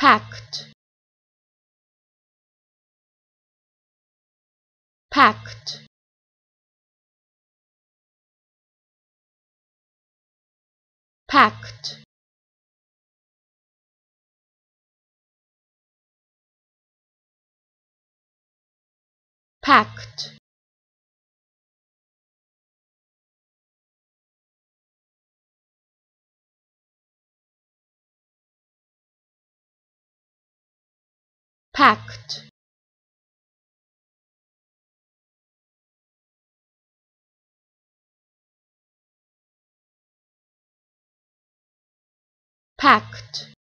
packed packed packed packed packed packed